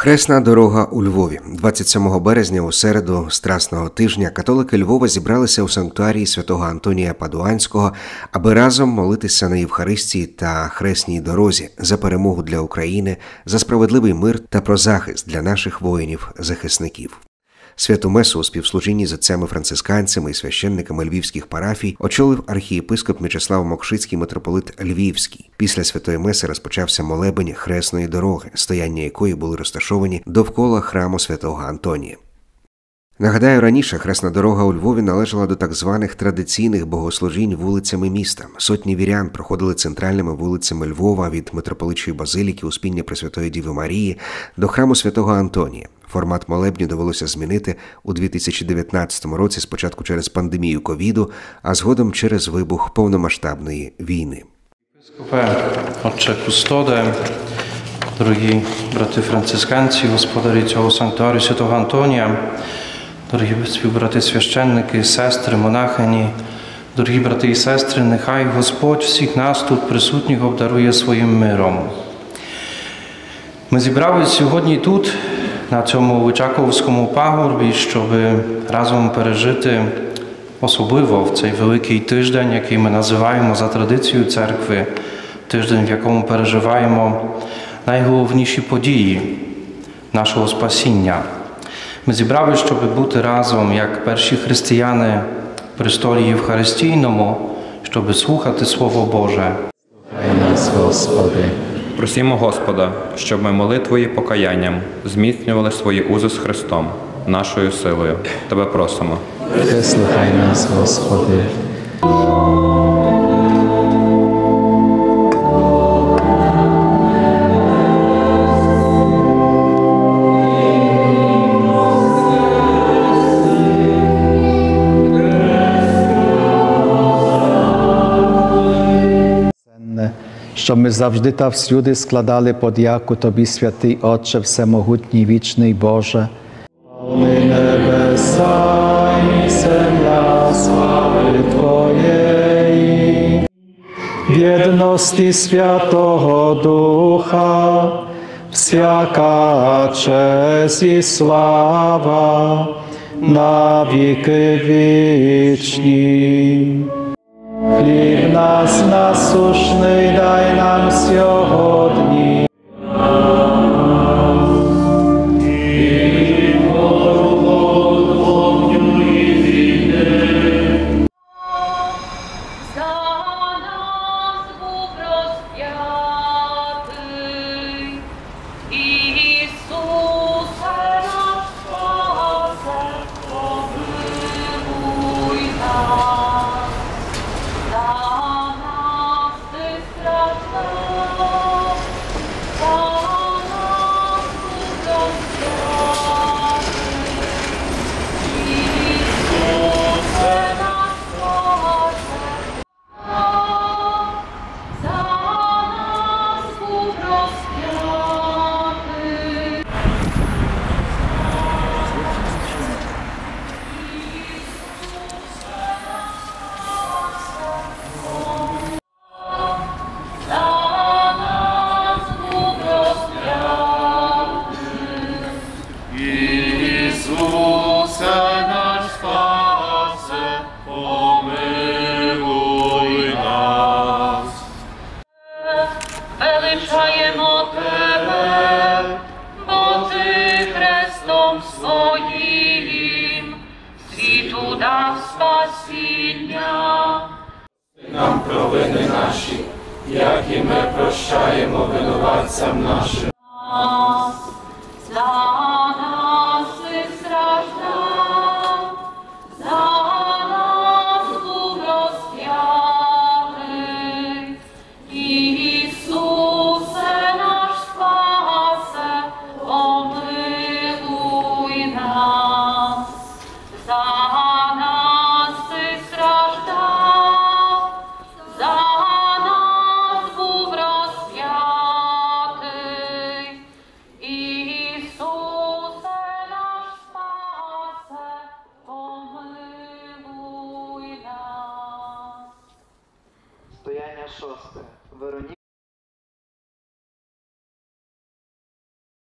Хресна дорога у Львові, 27 березня, у середу Страсного тижня, католики Львова зібралися у санктуарії святого Антонія Падуанського, аби разом молитися на Євхаристії та хресній дорозі за перемогу для України, за справедливий мир та про захист для наших воїнів-захисників. Святу месу у співслужінні з отцями францисканцями і священниками львівських парафій очолив архієпископ М'ячеслав Мокшицький митрополит Львівський. Після святої меси розпочався молебень хресної дороги, стояння якої були розташовані довкола храму святого Антонія. Нагадаю, раніше хресна дорога у Львові належала до так званих традиційних богослужінь вулицями міста. Сотні вірян проходили центральними вулицями Львова від митрополичої базиліки Успіння Пресвятої Діви Марії до храму святого Антонія. Формат молебню довелося змінити у 2019 році, спочатку через пандемію ковіду, а згодом через вибух повномасштабної війни. Отче Кустоде, дорогі брати францисканці, господарі цього санктуарію Святого Антонія, дорогі співбрати священники, сестри, монахині, дорогі брати і сестри, нехай Господь всіх нас тут присутніх обдарує своїм миром. Ми зібралися сьогодні тут, на цьому Вичаковському пагорбі, щоб разом пережити особливо в цей великий тиждень, який ми називаємо за традицією церкви, тиждень, в якому переживаємо найголовніші події нашого спасіння. Ми зібралися, щоб бути разом, як перші християни в престолі Євхаристійному, щоб слухати Слово Боже. Нас, Господи, Просімо Господа, щоб ми молитвою і покаянням зміцнювали свої узи з Христом, нашою силою. Тебе просимо. вислухай нас, Господи. Щоб ми завжди та всюди складали подяку Тобі, святий Отче, Всемогутній вічний Боже. Повни небеса і земля слави Твоєї, в єдності Святого Духа, всяка честь і слава на віки вічні. Хліб нас насушний своїм світу дав спасіння. Нам провини наші, як і ми прощаємо винуватцям нашим. Шосте. Вероніка